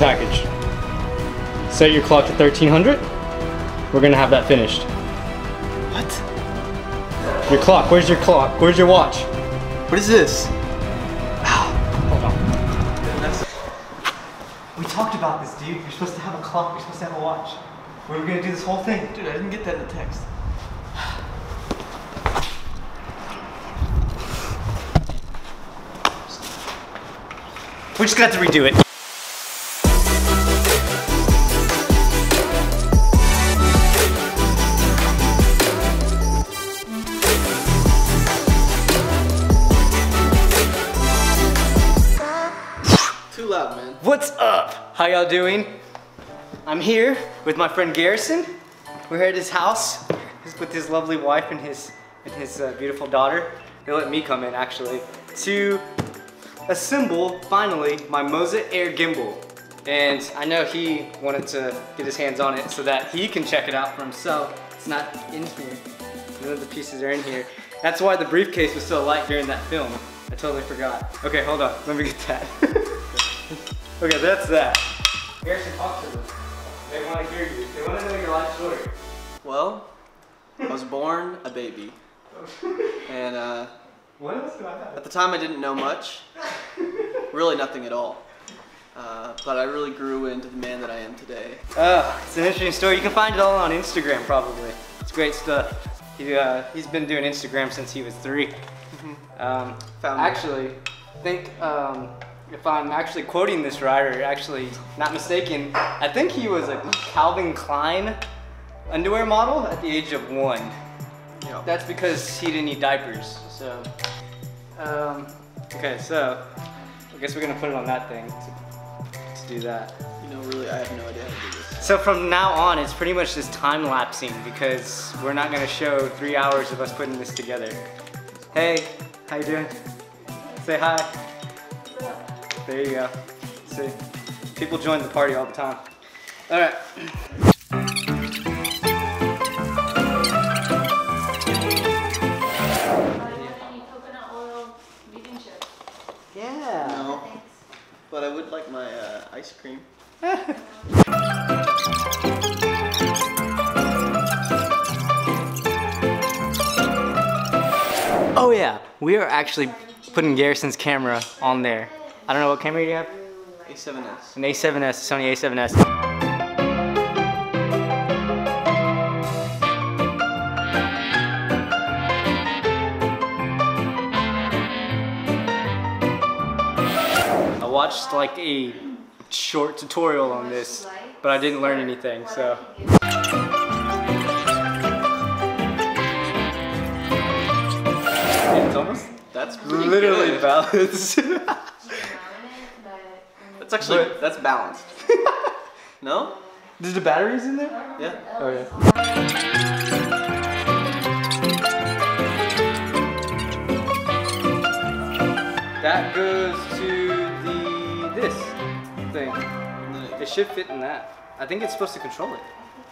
package. Set your clock to 1300. We're gonna have that finished. What? Your clock, where's your clock? Where's your watch? What is this? Hold on. We talked about this, dude. You're supposed to have a clock. You're supposed to have a watch. We were gonna do this whole thing. Dude, I didn't get that in the text. We're just gonna have to redo it. What's up? How y'all doing? I'm here with my friend Garrison. We're here at his house with his lovely wife and his and his uh, beautiful daughter. They let me come in actually to assemble finally my Moza Air gimbal. And I know he wanted to get his hands on it so that he can check it out for himself. It's not in here. None of the pieces are in here. That's why the briefcase was so light during that film. I totally forgot. Okay, hold on. Let me get that. okay, that's that. Garrison, talk to them. They want to hear you. They want to know your life story. Well, I was born a baby. And uh, What else do I have? at the time I didn't know much. Really nothing at all. Uh, but I really grew into the man that I am today. Uh, it's an interesting story. You can find it all on Instagram probably. It's great stuff. He, uh, he's been doing Instagram since he was 3 Um, Found it. actually, I think um, if I'm actually quoting this writer, actually not mistaken, I think he was a Calvin Klein underwear model at the age of one. Yeah. That's because he didn't need diapers. So, um, okay, so I guess we're gonna put it on that thing to, to do that. You know, really, I have no idea how to do this. So from now on, it's pretty much just time lapsing because we're not gonna show three hours of us putting this together. Hey, how you doing? Say hi. There you go. See, people join the party all the time. All right. Any coconut oil vegan chips? Yeah. No, but I would like my uh, ice cream. Oh yeah, we are actually putting Garrison's camera on there. I don't know what camera you have. A7S. An A7S, Sony A7S. I watched like a short tutorial on this, but I didn't learn anything, so. It's almost That's literally good. balanced. That's actually, But- that's balanced. no? There's the batteries in there? Yeah. Oh yeah. That goes to the this thing. It should fit in that. I think it's supposed to control it.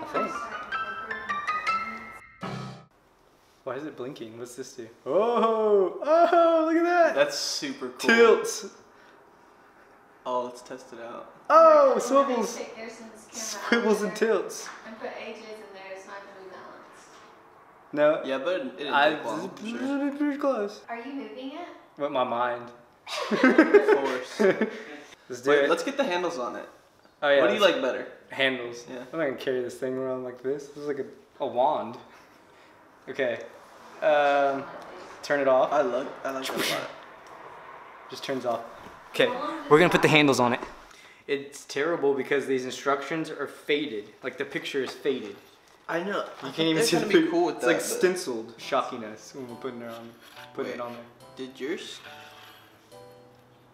I think. Why is it blinking? What's this do? Oh, oh, look at that. That's super cool. Tilts. Oh, let's test it out. Oh, swivels. Take Garrison's camera out Swivels and tilts. And put AJ's in there, it's not gonna be balanced. No. Yeah, but it, it didn't I, take long, I'm sure. pretty close. Are you moving it? With my mind. Of course. Let's do Wait, it. let's get the handles on it. oh yeah. what do you like better? Handles. Yeah. I'm not gonna carry this thing around like this. This is like a, a wand. Okay. Um, turn it off. I like I like that a lot. Just turns off. Okay, we're gonna put the handles on it. It's terrible because these instructions are faded. Like the picture is faded. I know. You can't even see the be pic- cool with It's that. like stenciled, shocking us when we're putting it on, putting Wait. it on there. Did yours?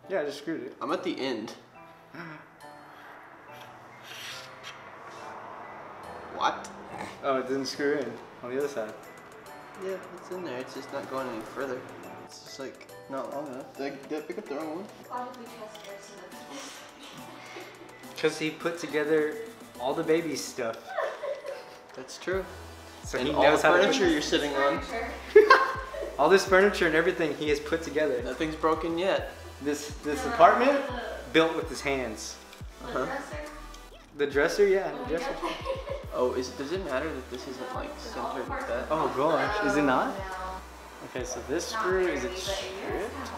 Yeah, I just screwed it. I'm at the end. What? Oh, it didn't screw in on the other side. Yeah, it's in there. It's just not going any further. It's just like not long enough. Did I, did I pick up the wrong one? Why did we trust Garrison? Cause he put together all the baby stuff, That's true. so and he all the knows how to furniture put you're sitting on. All this furniture and everything he has put together. Nothing's broken yet. This this apartment built with his hands. The Uh-huh. dresser. The dresser, yeah, Oh, the dresser. Oh, is does it matter that this isn't like centered with that? Oh gosh, is it not? No, Okay, so this not screw really, is it but stripped?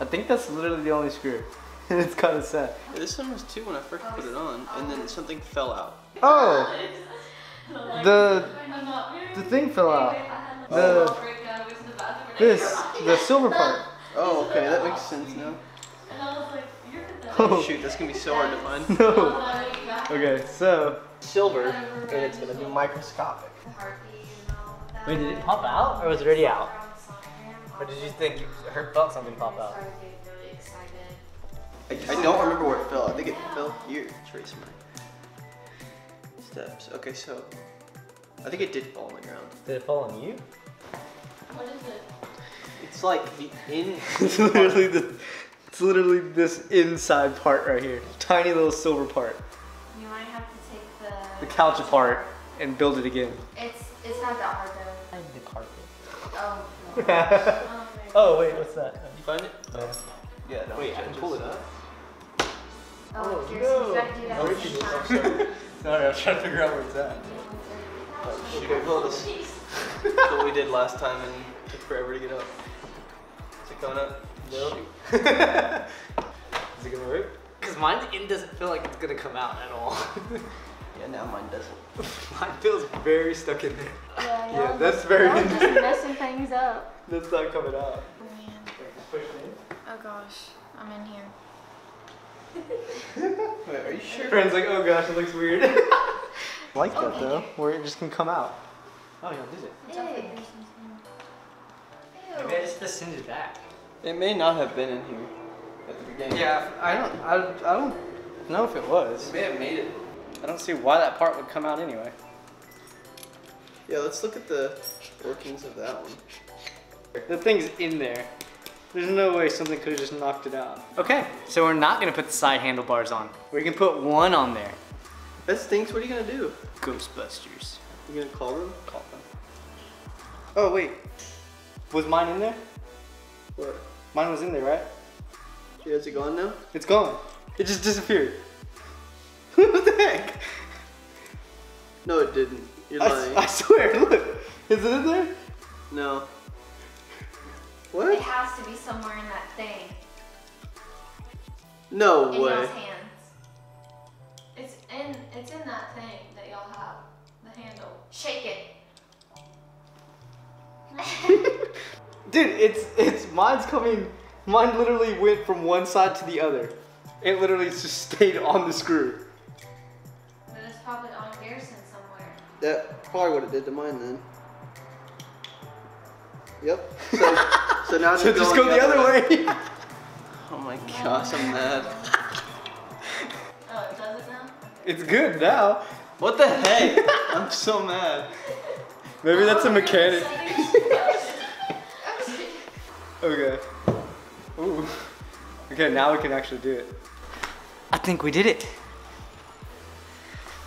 I think that's literally the only screw. And it's kind of sad. Yeah, This one was two when I first put it on, and then something fell out. Oh, the I'm not very- the thing fell out. I had a The- small breakdown, I was in the bathroom and I This, the silver part. Oh, okay, that makes sense now. And I was like, you're pathetic. Oh. Shoot, that's gonna be so hard to find. No. Although you got Okay, so. Silver, and it's gonna be microscopic. the heartbeat and all of that. Wait, did it pop out or was it already out? Around Or did you think you heard felt something pop out? started getting really excited. I, I don't remember where it fell. I think it fell here. Trace my steps. Okay, so I think it did fall on the ground. Did it fall on you? What is it? It's like the in. it's literally the. It's literally this inside part right here. Tiny little silver part. You might have to take The the. couch apart and build it again. It's it's not that hard though. I think the carpet. Oh. no. Oh, oh wait, what's that? You find it? Yeah. No, Wait, I can pull it up. Oh, Oh, Kirsten, no. you gotta do that Where'd you- time. I'm sorry. Sorry, I was trying to figure out where it's at. Okay, well, this that's what we did last time and it took forever to get up. Is it going up? No. Is it gonna work? Because mine in doesn't feel like it's gonna come out at all. Yeah, now mine doesn't. mine feels very stuck in there. Yeah, Yeah, y'all that's just- very y'all just interesting. messing things up. That's not coming out. Oh, man. Push it in. Oh gosh, I'm in here. Wait, are you sure? Friend's like, oh gosh, it looks weird. I like that Okay. though, where it just can come out. Oh, yeah, did it? Hey. Maybe I just pinned it back. It may not have been in here at the beginning. Yeah, I don't, I, I don't know if it was. It may have made it. I don't see why that part would come out anyway. Yeah, let's look at the workings of that one. The thing's in there. There's no way something could have just knocked it out. Okay, so we're not gonna put the side handlebars on. We can put one on there. That stinks. What are you gonna do? Ghostbusters. You gonna call them? Call them. Oh wait, was mine in there? What? Mine was in there, right? Yeah, is it gone now? It's gone. It just disappeared. what the heck? No, it didn't. You're I, lying. I swear, look. Is it in there? No. What? It has to be somewhere in that thing. No In way. y'all's hands. It's in it's in that thing that y'all have. The handle. Shake it. Dude, it's it's mine's coming. Mine literally went from one side to the other. It literally just stayed on the screw. That probably what it did to mine then. Yep. So, so now So just go the other way. Oh my gosh, I'm mad. Oh, it does it now? it's good now. What the heck? I'm so mad. Maybe that's a mechanic. Okay. Ooh. Okay, now we can actually do it. I think we did it.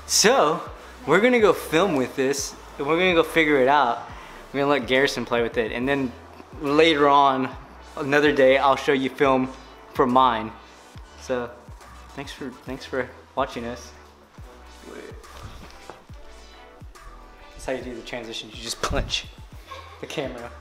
So, we're gonna go film with this, and we're gonna go figure it out. We're gonna let Garrison play with it, and then later on, another day, I'll show you film for mine. So, thanks for thanks for watching us. That's how you do the transition. You just punch the camera.